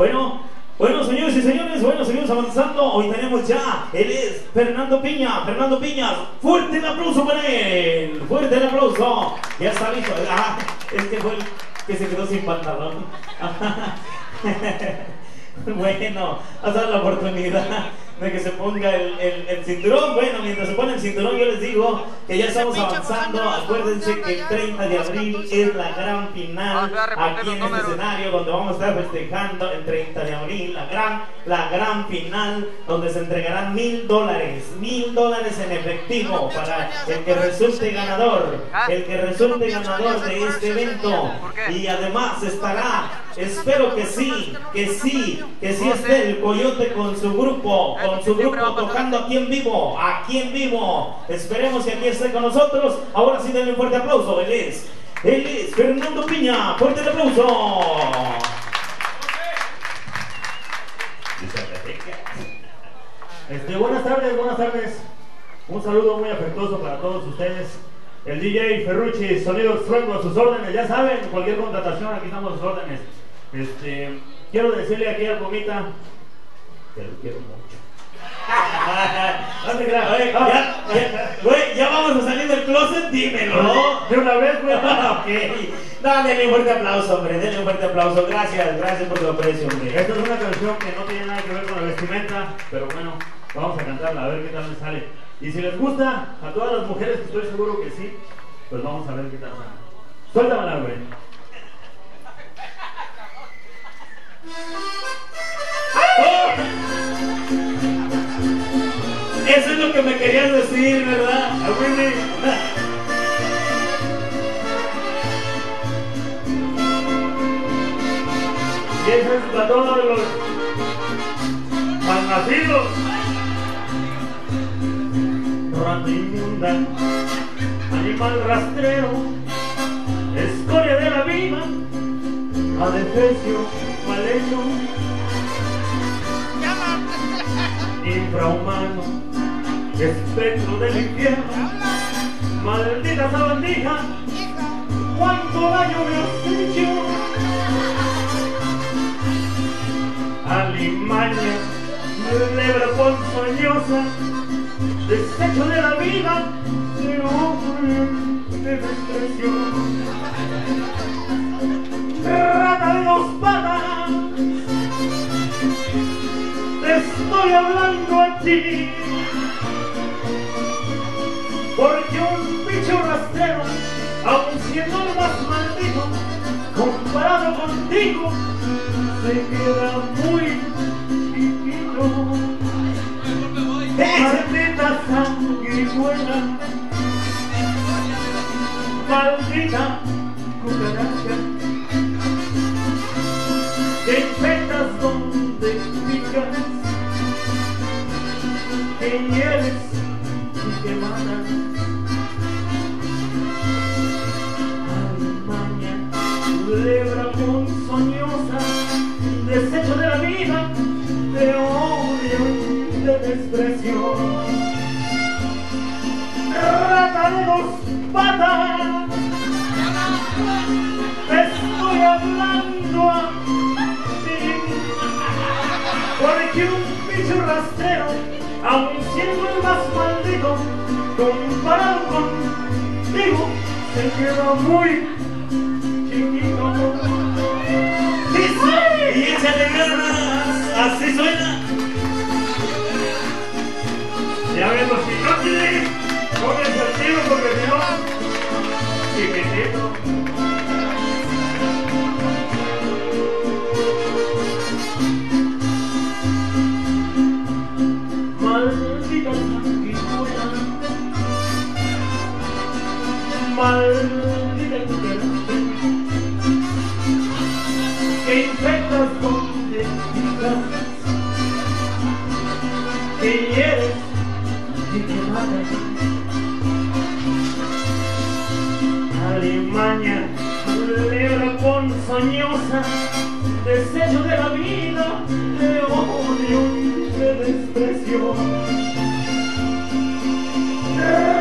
Bueno, bueno, señores y señores, bueno, seguimos avanzando. Hoy tenemos ya, él es Fernando Piña. Fernando Piña, fuerte el aplauso para él. Fuerte el aplauso. Ya está listo. Ah, es que fue el que se quedó sin pantalón. bueno, has dado la oportunidad de que se ponga el, el, cinturón. Bueno, mientras se pone el cinturón, yo les digo que ya estamos avanzando. Acuérdense que el 30 de abril es la gran final aquí en este escenario, donde vamos a estar festejando el 30 de abril, la gran, la gran final, donde se entregarán mil dólares, mil dólares en efectivo para el que resulte ganador, ah. el que resulte ganador de este evento. Y además estará, espero que sí, que sí, que sí esté el coyote con su grupo con su grupo tocando aquí en vivo, aquí en vivo. Esperemos que aquí esté con nosotros. Ahora sí denle un fuerte aplauso. Él es, él es Fernando Piña. Fuerte aplauso. Este, buenas tardes, buenas tardes. Un saludo muy afectuoso para todos ustedes. El DJ Ferrucci, Sonidos a sus órdenes. Ya saben, cualquier contratación, aquí estamos a sus órdenes. Este, quiero decirle aquí a Comita que lo quiero mucho ya, ya vamos a salir del closet, dímelo. De una vez, güey. ok. Dale un fuerte aplauso, hombre. Denle un fuerte aplauso. Gracias, gracias por tu aprecio, hombre. Esta es una canción que no tiene nada que ver con la vestimenta, pero bueno, vamos a cantarla a ver qué tal me sale. Y si les gusta, a todas las mujeres, que estoy seguro que sí, pues vamos a ver qué tal sale. Suéltamela, güey. Eso es lo que me querías decir, ¿verdad? A Willy. Y eso es para todos los malnacidos. Rata inmunda, animal rastrero, escoria de la vida, adefesio mal hecho, infrahumano espectro del infierno, maldita sabandija, cuánto daño me has hecho. Alimaña, lebra ponzoñosa, desecho de la vida, de hombre, de desprecio. Rata de dos patas, te estoy hablando a ti siendo el más maldito, comparado contigo, se queda muy chiquito. Maldita sanguijuela, maldita cucaracha, que infectas donde picas, que hieres y que matas. Lebra ponzoñosa, desecho de la vida, de odio de desprecio. Rata de dos patas, te estoy hablando a ti, porque un bicho rastrero, aun siendo el más maldito, comparado contigo, se queda muy y Thank you. Que infectas con destinas, que hieres y que matas. Alimaña, lebra ponzoñosa, desecho de la vida, de odio y de desprecio.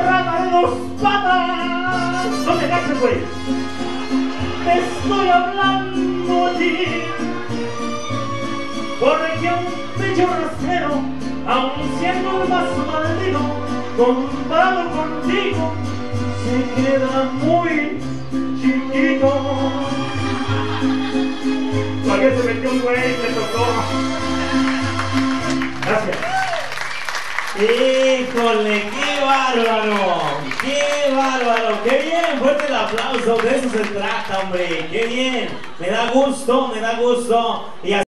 Rata de dos patas, no te caches, güey. Te estoy hablando allí Corre que un bicho rastrero, aun siendo el más maldito, comparado contigo, se queda muy chiquito. Todavía se metió un güey, le tocó. Gracias. Híjole, qué bárbaro, bárbaro, qué bien, fuerte el aplauso, de eso se trata, hombre, qué bien, me da gusto, me da gusto. Y